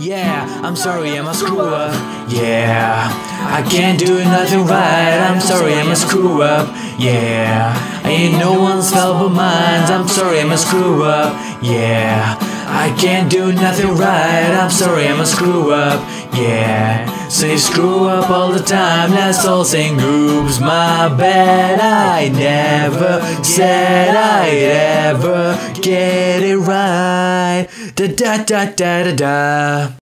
Yeah, I'm sorry, I'm a screw up. Yeah, I can't do nothing right. I'm sorry, I'm a screw up. Yeah, I ain't no one's fault but mine. I'm sorry, I'm a screw up. Yeah, I can't do nothing right. I'm sorry, I'm a screw up. Yeah, say screw up all the time. That's all saying oops, my bad. I never said I'd ever get it right. Da da da da da da.